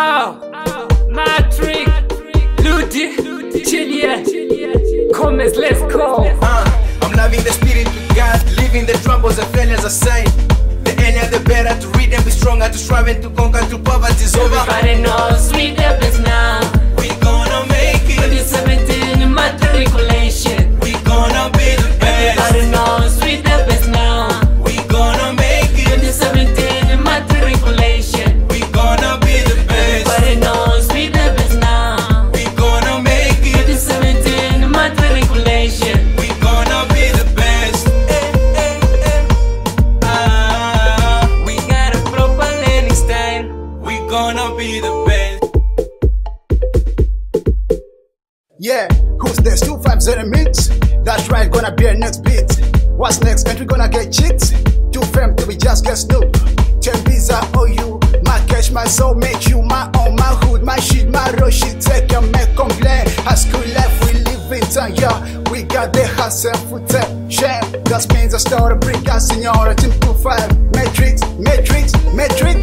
Ow, Matrix, Ludi, Chilia, Comments, let's go. Uh, I'm loving the spirit of God, leaving the troubles and failures aside. The any the better to read and be stronger, to strive and to conquer through poverty's over. Everybody knows we the business. Gonna be the best. Yeah, who's five zero mix. That's right, gonna be our next beat. What's next? And we gonna get chicks. Two fam till we just get snoop. Ten visa owe you. My cash, my soul, make you my own, my hood, my shit, my road shit. Take your make complain. High school life, we live in town, yeah. We got the hustle for tap. Shame. That means I started bring us in your five. Matrix, matrix, matrix.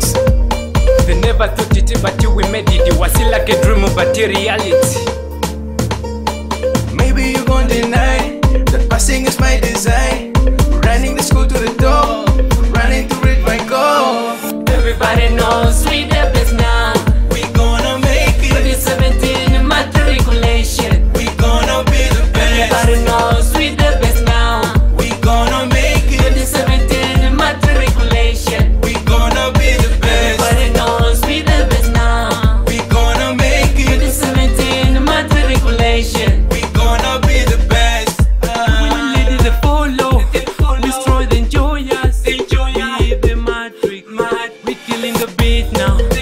But a reality. feeling the beat now.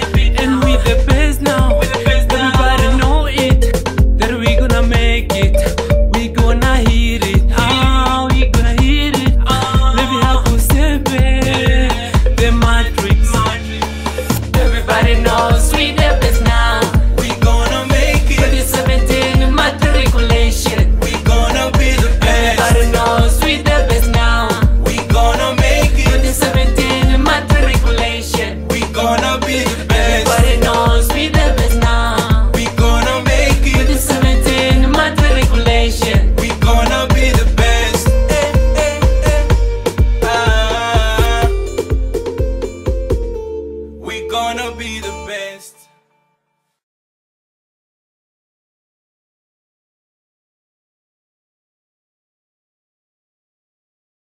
we gonna be the best.